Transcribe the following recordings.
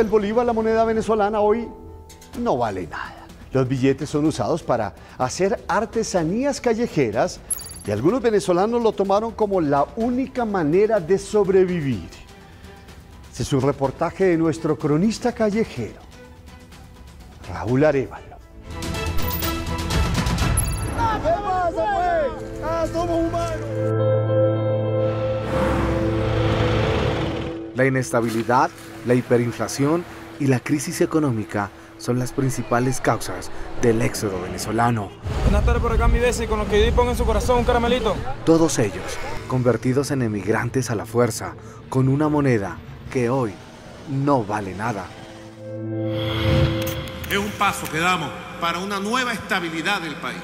el bolívar, la moneda venezolana, hoy no vale nada. Los billetes son usados para hacer artesanías callejeras y algunos venezolanos lo tomaron como la única manera de sobrevivir. Es un reportaje de nuestro cronista callejero, Raúl Arevalo. La inestabilidad, la hiperinflación y la crisis económica son las principales causas del éxodo venezolano. Buenas tardes por acá, mi y con lo que yo pongo en su corazón un caramelito. Todos ellos convertidos en emigrantes a la fuerza, con una moneda que hoy no vale nada. Es un paso que damos para una nueva estabilidad del país.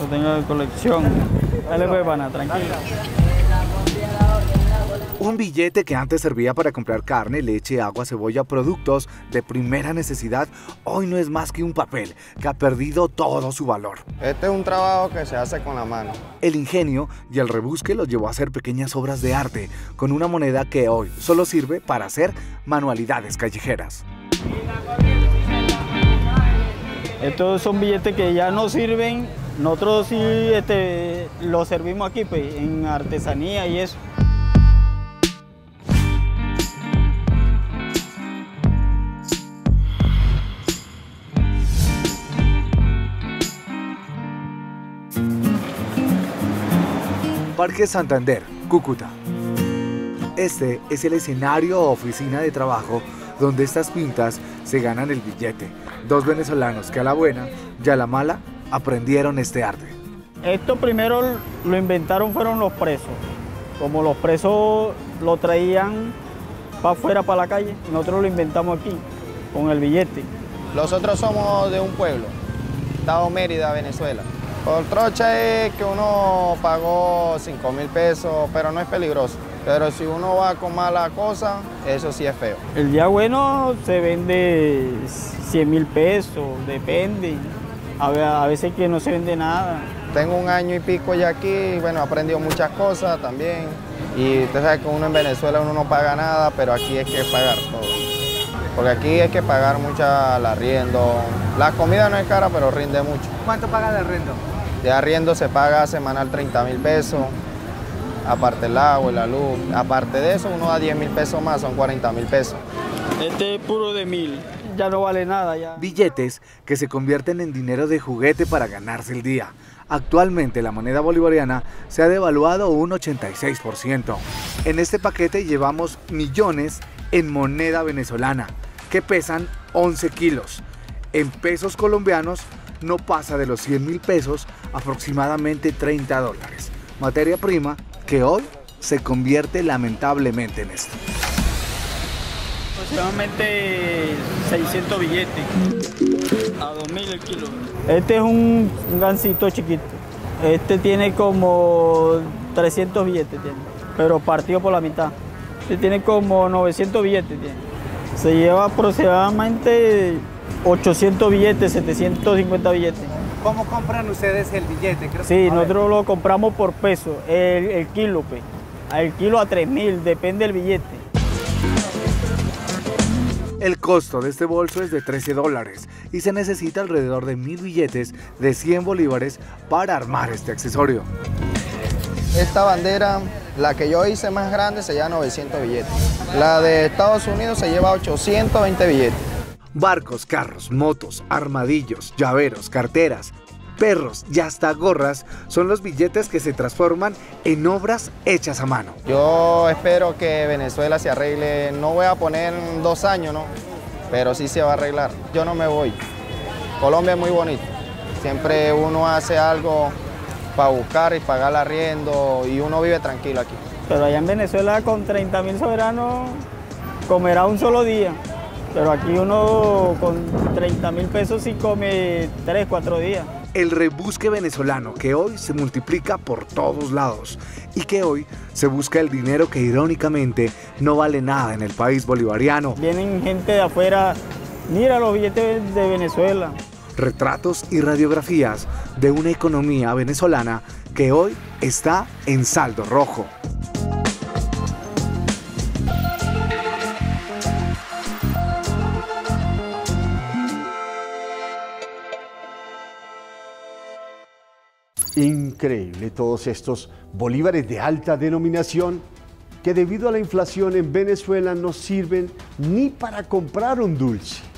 Lo tengo de colección. Dale pues, pana, tranquilo. Un billete que antes servía para comprar carne, leche, agua, cebolla, productos de primera necesidad, hoy no es más que un papel que ha perdido todo su valor. Este es un trabajo que se hace con la mano. El ingenio y el rebusque los llevó a hacer pequeñas obras de arte con una moneda que hoy solo sirve para hacer manualidades callejeras. Estos son billetes que ya no sirven. Nosotros sí este, los servimos aquí pues, en artesanía y eso. Parque Santander, Cúcuta. Este es el escenario o oficina de trabajo donde estas pintas se ganan el billete. Dos venezolanos que a la buena y a la mala aprendieron este arte. Esto primero lo inventaron fueron los presos. Como los presos lo traían para afuera, para la calle, nosotros lo inventamos aquí, con el billete. Nosotros somos de un pueblo, Estado Mérida, Venezuela. Por trocha es que uno pagó 5 mil pesos, pero no es peligroso. Pero si uno va con mala cosa, eso sí es feo. El día bueno se vende 100 mil pesos, depende. A veces que no se vende nada. Tengo un año y pico ya aquí, y bueno, he aprendido muchas cosas también. Y usted sabe que uno en Venezuela uno no paga nada, pero aquí hay que pagar todo. Porque aquí hay que pagar mucho el arriendo. La comida no es cara, pero rinde mucho. ¿Cuánto paga de arriendo? De arriendo se paga semanal 30 mil pesos, aparte el agua y la luz. Aparte de eso, uno da 10 mil pesos más, son 40 mil pesos. Este es puro de mil, ya no vale nada ya. Billetes que se convierten en dinero de juguete para ganarse el día. Actualmente la moneda bolivariana se ha devaluado un 86%. En este paquete llevamos millones en moneda venezolana, que pesan 11 kilos. En pesos colombianos no pasa de los 100 mil pesos, aproximadamente 30 dólares. Materia prima que hoy se convierte lamentablemente en esto. Aproximadamente 600 billetes a 2000 el kilo. Este es un, gancito chiquito. Este tiene como 300 billetes, tiene, pero partido por la mitad. Este tiene como 900 billetes. Tiene. Se lleva aproximadamente 800 billetes, 750 billetes. ¿Cómo compran ustedes el billete? sí, nosotros lo compramos por peso, el, kilo, pues. El kilo a 3 mil, depende del billete. El costo de este bolso es de 13 dólares y se necesita alrededor de mil billetes de 100 bolívares para armar este accesorio. Esta bandera, la que yo hice más grande, se lleva 900 billetes. La de Estados Unidos se lleva 820 billetes. Barcos, carros, motos, armadillos, llaveros, carteras, perros y hasta gorras son los billetes que se transforman en obras hechas a mano. Yo espero que Venezuela se arregle, no voy a poner dos años, ¿no? Pero sí se va a arreglar. Yo no me voy. Colombia es muy bonito. Siempre uno hace algo para buscar y pagar el arriendo y uno vive tranquilo aquí. Pero allá en Venezuela con 30 mil soberanos comerá un solo día. Pero aquí uno con 30 mil pesos sí come 3, 4 días el rebusque venezolano que hoy se multiplica por todos lados y que hoy se busca el dinero que irónicamente no vale nada en el país bolivariano. Vienen gente de afuera, mira los billetes de Venezuela. Retratos y radiografías de una economía venezolana que hoy está en saldo rojo. Increíble todos estos bolívares de alta denominación que debido a la inflación en Venezuela no sirven ni para comprar un dulce.